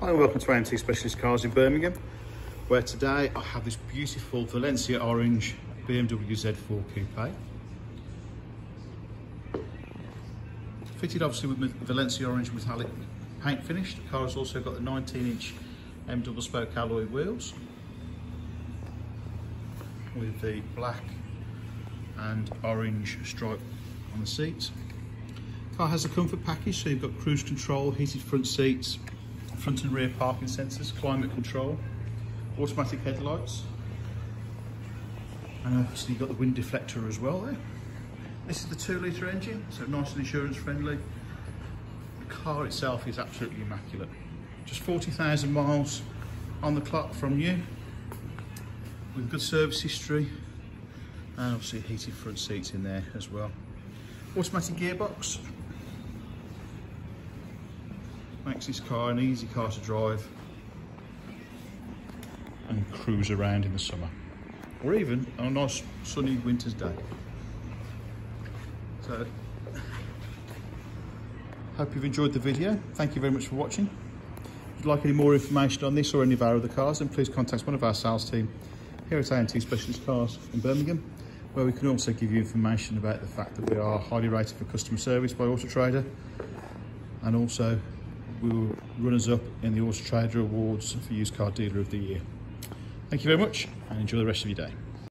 Hi and welcome to AMT Specialist Cars in Birmingham where today I have this beautiful Valencia orange BMW Z4 Coupe. Fitted obviously with Valencia orange metallic paint finish the car has also got the 19 inch M double spoke alloy wheels with the black and orange stripe on the seats. Car has a comfort package so you've got cruise control heated front seats front and rear parking sensors, climate control, automatic headlights, and obviously you've got the wind deflector as well there. This is the two litre engine, so nice and insurance friendly. The car itself is absolutely immaculate. Just 40,000 miles on the clock from you, with good service history, and obviously heated front seats in there as well. Automatic gearbox, makes this car an easy car to drive and cruise around in the summer or even on a nice sunny winter's day. So, hope you've enjoyed the video. Thank you very much for watching. If you'd like any more information on this or any of our other cars, then please contact one of our sales team here at AMT Specialist Cars in Birmingham, where we can also give you information about the fact that we are highly rated for customer service by Auto Trader and also we will runners up in the Auto Trader Awards for Used Car Dealer of the Year. Thank you very much and enjoy the rest of your day.